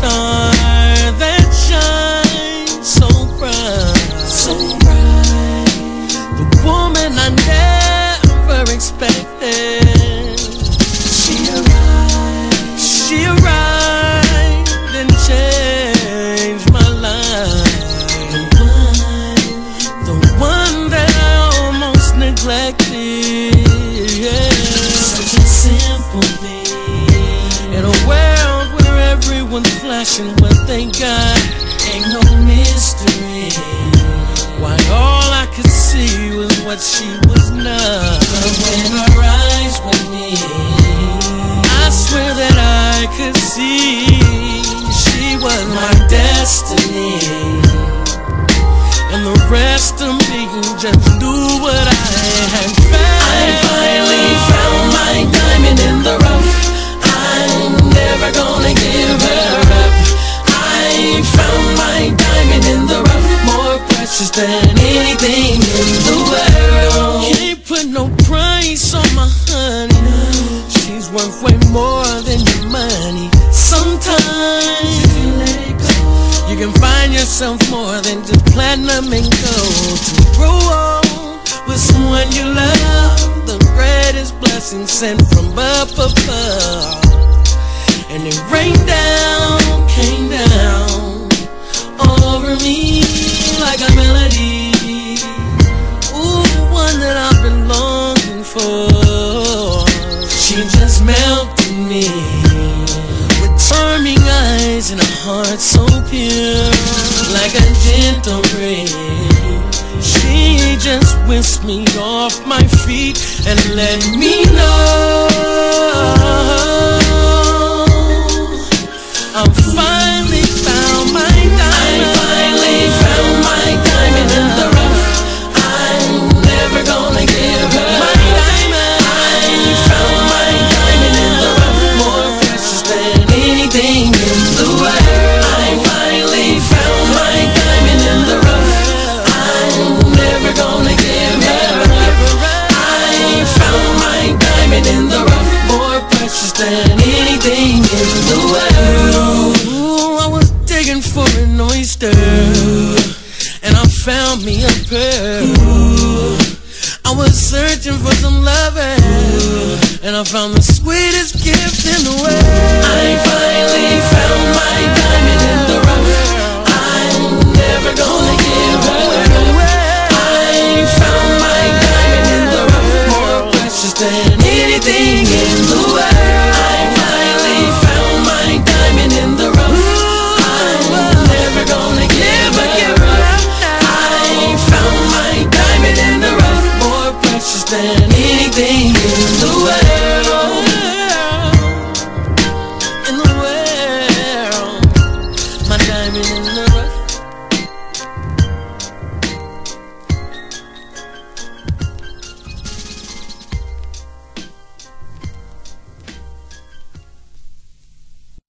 star that shines so bright, so bright. The woman I never expected. Flashing what they got, Ain't no mystery. why all I could see was what she was not. But when her eyes were me, I swear that I could see she was my destiny. And the rest of me just knew what I can find yourself more than just platinum and gold. To grow old with someone you love, the greatest blessing sent from up above. And it rained down, eyes and a heart so pure, like a gentle breeze. She just whisked me off my feet and let me know I'm finally found my diamond. searching for some loving, and I found the sweetest gift in the world. I ain't. something